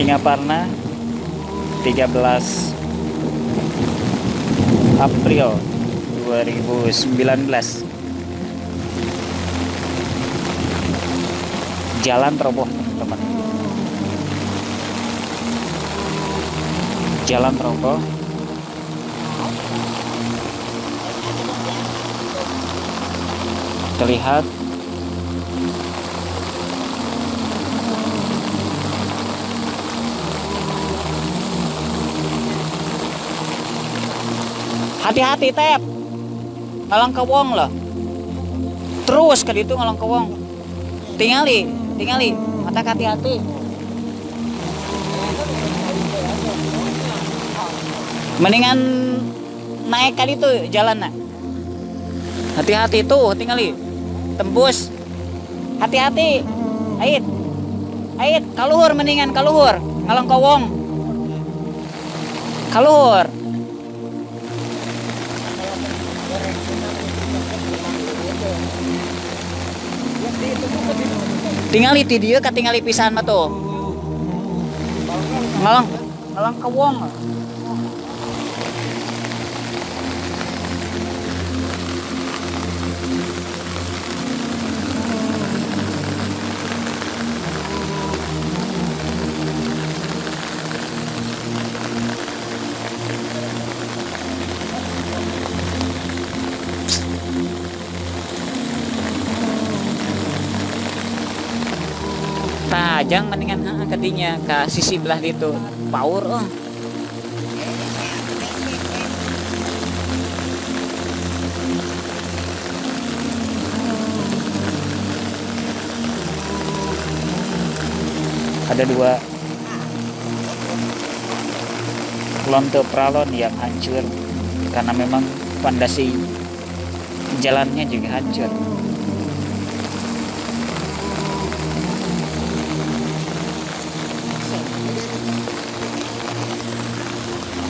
Singaparna 13 April 2019 Jalan teroboh teman-teman Jalan teroboh Terlihat hati-hati tep. Ngalang kewong loh. Terus ke itu ngalang kewong tingali tingali. Mata hati-hati. Mendingan naik kali itu jalan nak. Hati-hati tuh tingali. Tembus. Hati-hati. Ait. Ait. Kaluhur mendingan kaluhur. Ngalang kewong kaluhur tinggal di dia ketinggali pisan mah tuh ngalang ngalang kewong tajang mendingan ha, ketinya ke sisi belah itu. Power oh. ada dua. Lonte pralon yang hancur karena memang fondasi jalannya juga hancur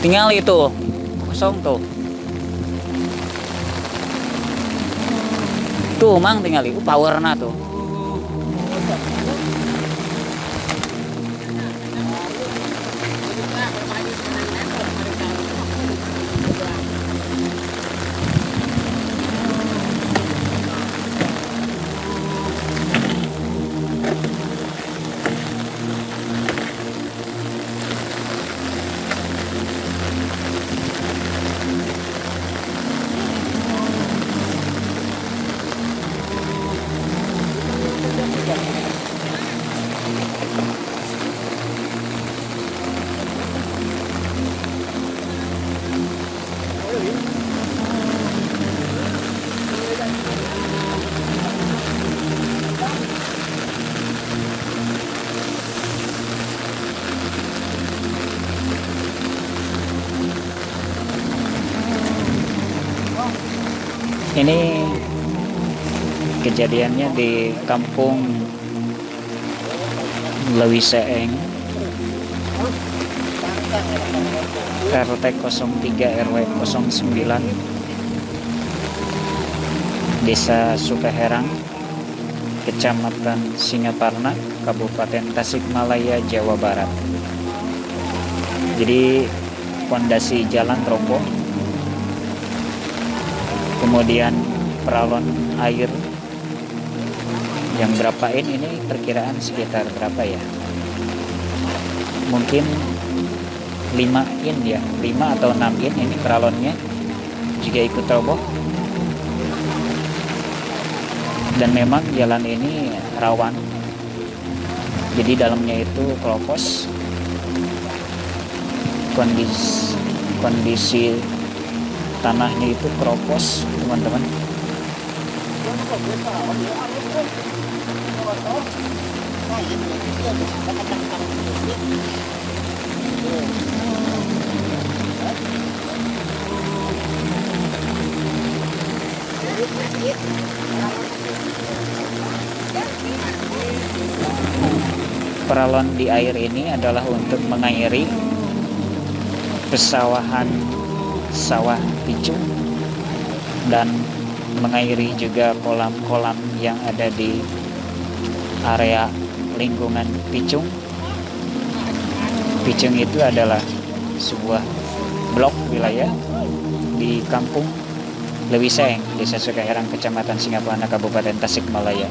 tinggal itu. Kosong tuh. Tuh mang tinggal itu powerna tuh ini kejadiannya di kampung Lewi Seeng RT 03 RW 09 Desa Sukaherang Kecamatan Singaparna Kabupaten Tasikmalaya Jawa Barat. Jadi fondasi jalan roboh kemudian peralon air yang berapa in? Ini perkiraan sekitar berapa ya? Mungkin 5 in ya 5 atau 6 in ini peralonnya juga ikut roboh. Dan memang jalan ini rawan. Jadi dalamnya itu keropos kondisi kondisi tanahnya itu keropos teman-teman. Peralon di air ini adalah untuk mengairi pesawahan sawah picung dan mengairi juga kolam-kolam yang ada di area lingkungan Picung Picung itu adalah sebuah blok wilayah di kampung Lewiseng, Desa Sukaherang, Kecamatan Singaparna, Kabupaten Tasikmalaya.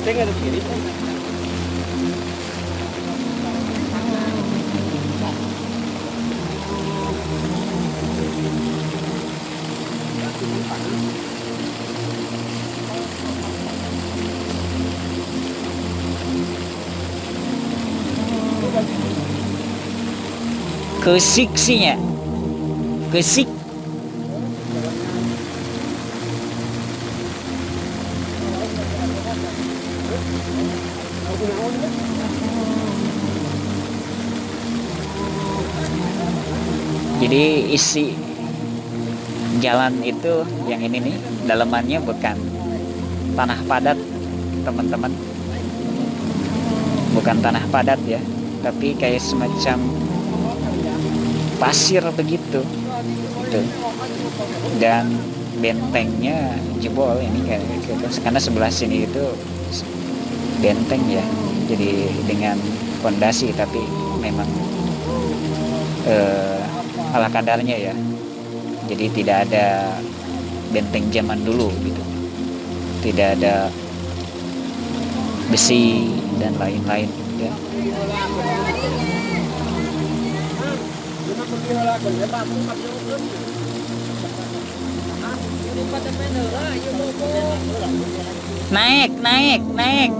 Iya, teh ada kiri. Kesik. Jadi isi jalan itu yang ini nih dalamannya bukan tanah padat teman-teman. Bukan tanah padat ya tapi kayak semacam pasir begitu. Gitu. dan bentengnya jebol ini kayak kayak- karena sebelah sini itu benteng ya. Jadi dengan fondasi tapi memang eh, ala kadarnya ya. Jadi tidak ada benteng zaman dulu gitu. Tidak ada besi dan lain-lain ya naik naik naik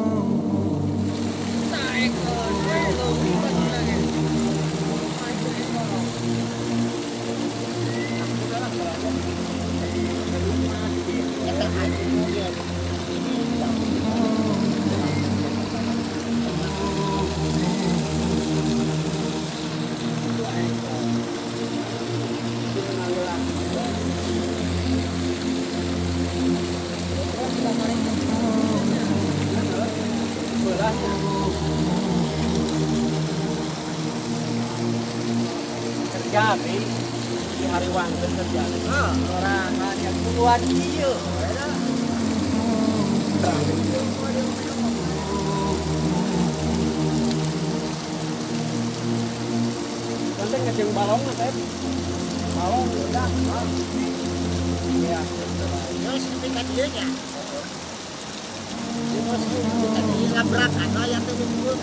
di hari wangi terjadi ah, orang hanya puluhan iya Nanti ngeceng balong nanti balong udah. Ah. ya Terus ketika dia nya Terus ketika dia labrak atau yang tersebut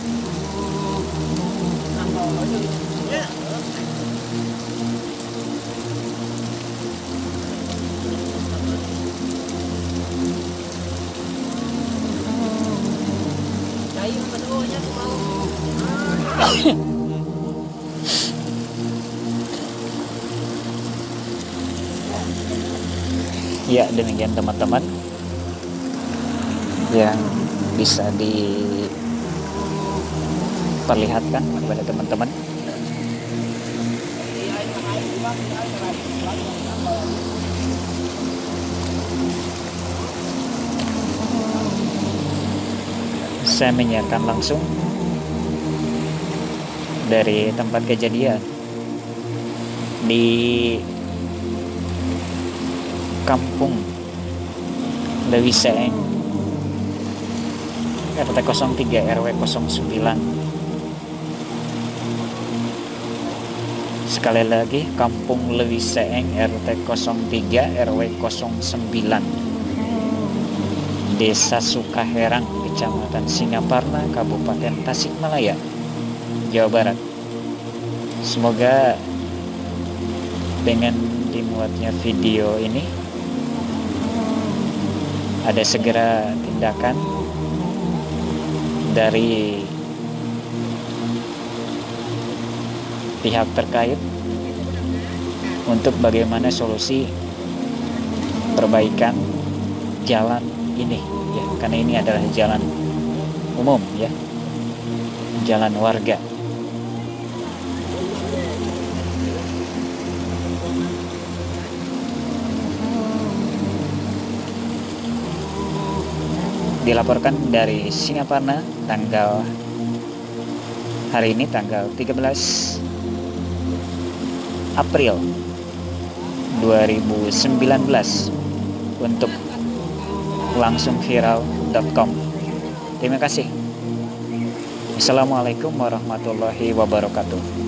Ya, demikian teman-teman yang bisa diperlihatkan kepada teman-teman. Saya menyiarkan langsung dari tempat kejadian di Kampung. Lewi Seeng RT 03 RW 09 Sekali lagi Kampung Lewi Seeng RT 03 RW 09 Desa Sukaherang Kecamatan Singaparna Kabupaten Tasikmalaya Jawa Barat. Semoga dengan dimuatnya video ini ada segera tindakan dari pihak terkait untuk bagaimana solusi perbaikan jalan ini ya. Karena ini adalah jalan umum ya. Jalan warga dilaporkan dari Singaparna tanggal hari ini tanggal 13 April 2019 untuk langsung viral.com terima kasih. Assalamualaikum warahmatullahi wabarakatuh